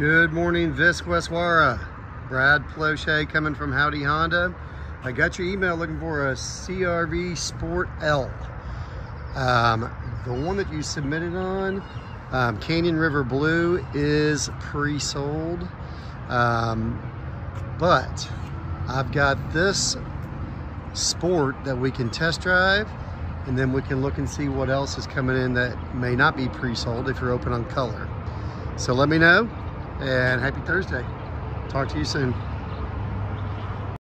Good morning, Visweswara. Brad Plauche coming from Howdy Honda. I got your email looking for a CRV Sport L. Um, the one that you submitted on, um, Canyon River Blue, is pre-sold. Um, but I've got this Sport that we can test drive and then we can look and see what else is coming in that may not be pre-sold if you're open on color. So let me know and happy Thursday. Talk to you soon.